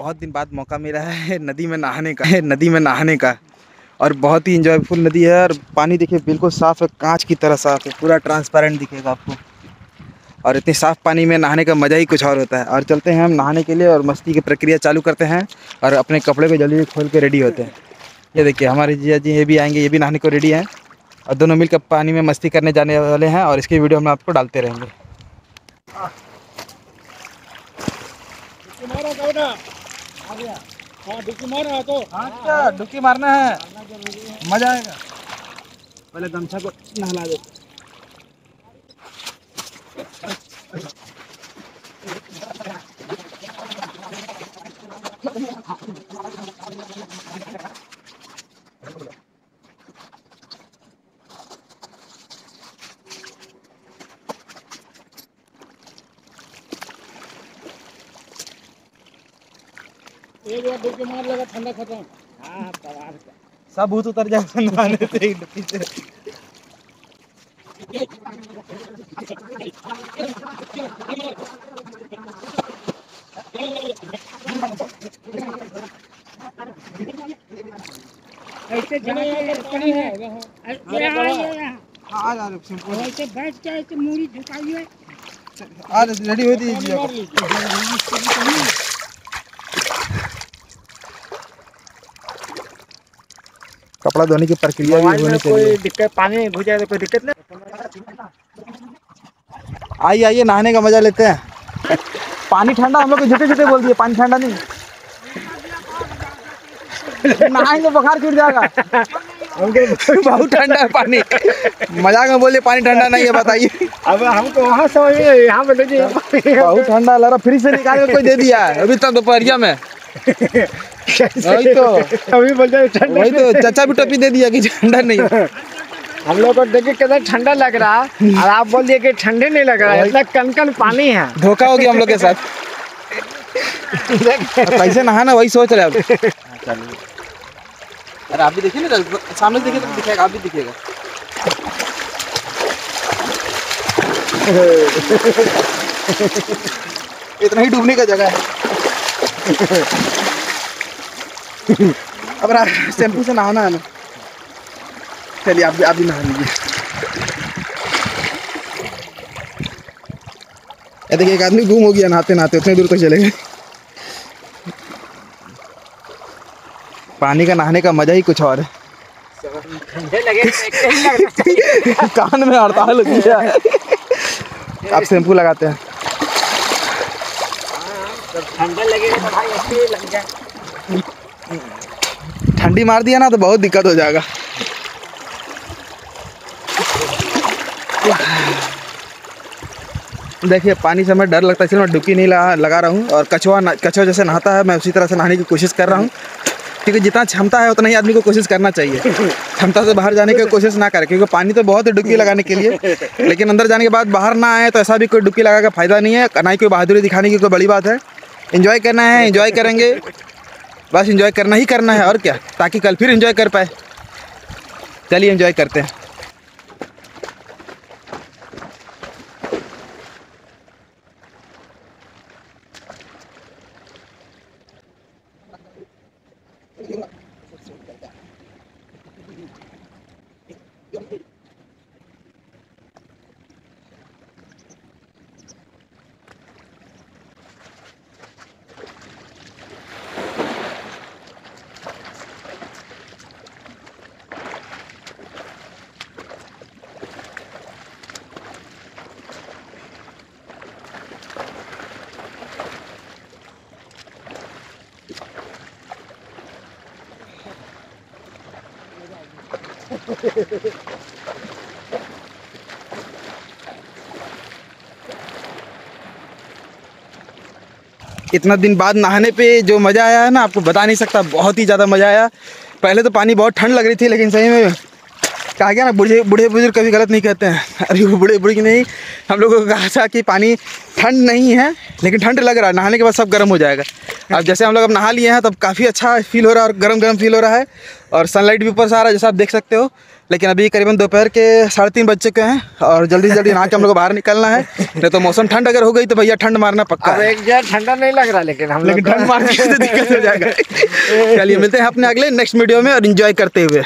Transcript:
बहुत दिन बाद मौका मिला है नदी में नहाने का नदी में नहाने का। और बहुत ही इंजॉयफुल नदी है और पानी देखिए बिल्कुल साफ़ है, कांच की तरह साफ़ है, पूरा ट्रांसपेरेंट दिखेगा आपको। और इतनी साफ़ पानी में नहाने का मज़ा ही कुछ और होता है। और चलते हैं हम नहाने के लिए और मस्ती की प्रक्रिया चालू करते हैं और अपने कपड़े को जल्दी खोल के रेडी होते हैं। ये देखिए, हमारे जिया जी ये भी आएँगे, ये भी नहाने को रेडी हैं। और दोनों मिलकर पानी में मस्ती करने जाने वाले हैं और इसकी वीडियो हम आपको डालते रहेंगे। हाँ डुबकी मारना है। मज़ा आएगा। पहले गमछा को नहला दो। एक बार डुबकी मार लगा ठंडा खत्म हाँ। तबार सब भूत उतर जाएगा नहाने से ही डुबकी से ऐसे लड़कड़ी है? यहाँ। यहाँ। आ जा रहे ऐसे बैठ के ऐसे मूड़ी झुकाइए। आ रेडी हो दीजिए मार लीजिए कपड़ा धोने की प्रक्रिया भी होनी चाहिए। कोई दिक्कत पानी घुस जाए तो कोई दिक्कत नहीं। आइए आइए नहाने का मज़ा लेते हैं। पानी ठंडा हम लोग झूठे झूठे बोल दिए पानी ठंडा नहीं। नहाएँगे बुखार छूट जाएगा। बहुत ठंडा है पानी। मज़ाक में बोलिए पानी ठंडा नहीं है बताइए। अब हमको वहाँ समझ में यहाँ पे बहुत ठंडा लग रहा फ्रिज से निकाल के कोई दे दिया है। अभी तक दोपहरिया में। वही तो। अभी बोल रहे वही तो चाचा भी टोपी दे दिया कि ठंडा नहीं। हम लोग को देखिए कितना ठंडा लग रहा है। और आप बोल दिए कि ठंडे नहीं लग रहा है इतना कन कन पानी है। धोखा हो गया हम लोग के साथ। कैसे नहाना वही सोच रहे अब। अरे आप भी देखिए ना सामने से देखिए तो दिखेगा आप भी दिखेगा। इतना ही डूबने का जगह है। अब शैम्पू से नहाना है ना चलिए आप भी आप भी नहा लीजिए देखिए, एक आदमी गुम हो गया नहाते नहाते उतने दूर तक चले गए। पानी का नहाने का मज़ा ही कुछ और है। कान में हड़ताल हो गया। है आप शैम्पू लगाते हैं। ठंडा लगेगा तो लग जाए। ठंडी मार दिया ना तो बहुत दिक्कत हो जाएगा। देखिए, पानी से हमें डर लगता है, इसलिए मैं डुबकी नहीं लगा लगा रहा हूँ और कछुआ कछुआ जैसे नहाता है, मैं उसी तरह से नहाने की कोशिश कर रहा हूँ। क्योंकि जितना क्षमता है, उतना ही आदमी को कोशिश करना चाहिए। क्षमता से बाहर जाने की कोशिश ना करें, क्योंकि पानी तो बहुत है डुबकी लगाने के लिए। लेकिन अंदर जाने के बाद बाहर ना आए तो ऐसा भी कोई डुबकी लगा का फ़ायदा नहीं है। ना ही कोई बहादुरी दिखाने की कोई बड़ी बात है। इन्जॉय करना है इन्जॉय करेंगे। बस इन्जॉय करना ही करना है, और क्या? ताकि कल फिर इन्जॉय कर पाए। चलिए इन्जॉय करते हैं। इतना दिन बाद नहाने पे जो मज़ा आया है ना, आपको बता नहीं सकता, बहुत ही ज़्यादा मज़ा आया। पहले तो पानी बहुत ठंड लग रही थी, लेकिन सही में कहा गया ना, बूढ़े बूढ़े बुज़ुर्ग कभी गलत नहीं कहते हैं। अरे वो बूढ़े बुज़ुर्ग नहीं, हम लोगों को कहा था कि पानी ठंड नहीं है, लेकिन ठंड लग रहा है, नहाने के बाद सब गर्म हो जाएगा। अब जैसे हम लोग अब नहा लिए हैं तब काफ़ी अच्छा फील हो रहा है और गर्म गर्म फील हो रहा है। और सनलाइट भी ऊपर से आ रहा है जैसा आप देख सकते हो। लेकिन अभी करीबन दोपहर के साढ़े तीन बज चुके हैं और जल्दी से जल्दी नहा के हम लोग को बाहर निकलना है। नहीं तो मौसम ठंड अगर हो गई तो भैया ठंड मारना पक्का है। एक जगह ठंडा नहीं लग रहा लेकिन हम लेकिन लोग ठंड मारने से दिक्कत हो जाएगा। चलिए मिलते हैं अपने अगले नेक्स्ट वीडियो में और इन्जॉय करते हुए।